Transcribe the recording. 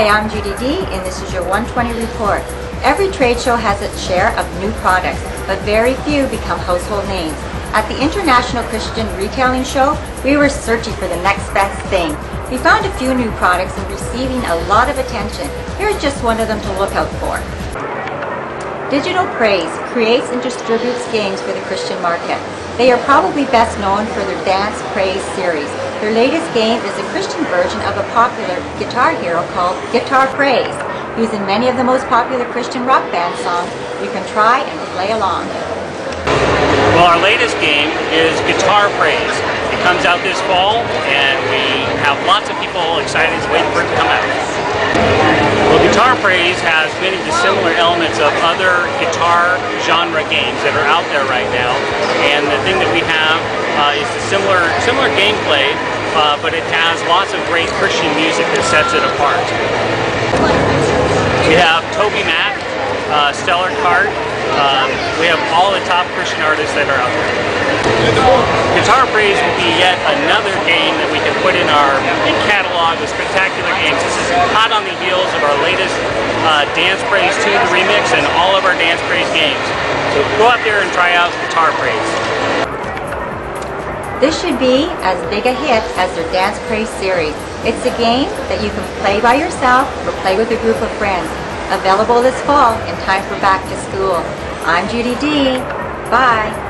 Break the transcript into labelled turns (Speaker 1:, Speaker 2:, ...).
Speaker 1: Hi, I'm Judy D, and this is your 120 report. Every trade show has its share of new products, but very few become household names. At the International Christian Retailing Show, we were searching for the next best thing. We found a few new products and receiving a lot of attention. Here's just one of them to look out for. Digital Praise creates and distributes games for the Christian market. They are probably best known for their Dance Praise series. Their latest game is a Christian version of a popular guitar hero called Guitar Praise. Using many of the most popular Christian rock band songs, you can try and play along.
Speaker 2: Well, our latest game is Guitar Praise. It comes out this fall, and we have lots of people excited waiting for it to come out. Guitar Praise has many of the similar elements of other guitar genre games that are out there right now, and the thing that we have uh, is the similar similar gameplay, uh, but it has lots of great Christian music that sets it apart. We have Toby Mac, uh, Stellar Kart. Um, we have all the top Christian artists that are out there. Guitar Praise will be yet another game that we can put in our catalog of spectacular games. This is hot on the heels of our latest uh, Dance Praise 2 the remix and all of our Dance Praise games. So go out there and try out Guitar Praise.
Speaker 1: This should be as big a hit as their Dance Praise series. It's a game that you can play by yourself or play with a group of friends. Available this fall in time for back to school. I'm Judy D. Bye.